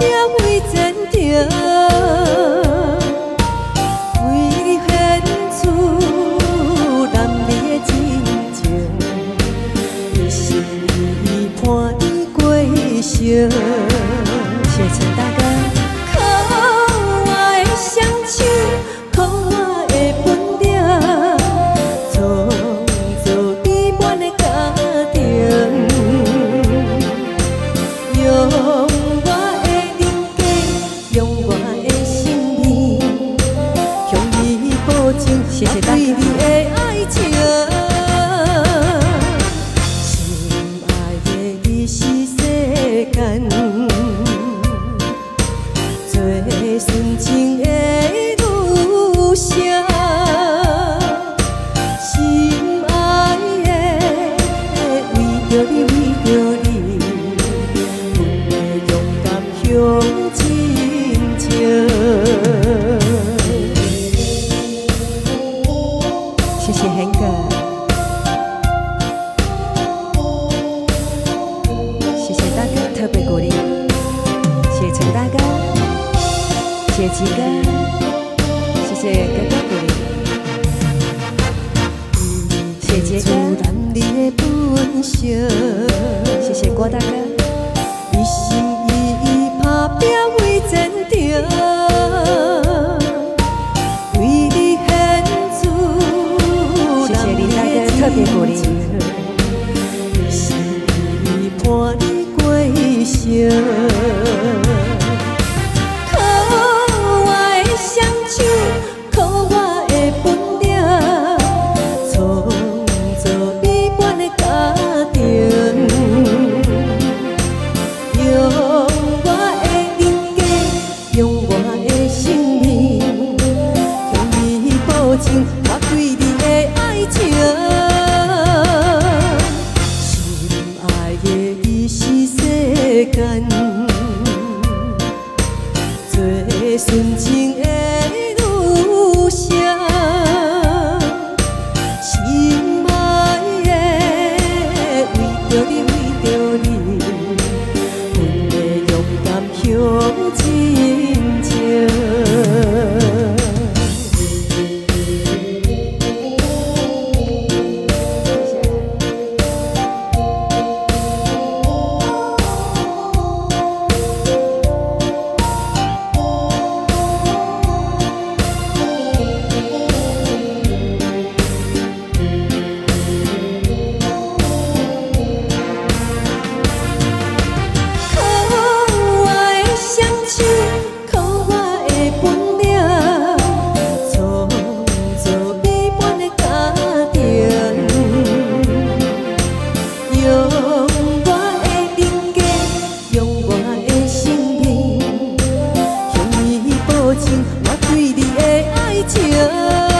为前程为你献出情一时伴你归谢谢谢谢恒哥，谢谢大哥特别鼓励，谢谢程大哥，谢谢吉哥，谢谢哥哥鼓励，谢谢杰哥，谢谢郭大哥。you. 最深情的对你的爱情。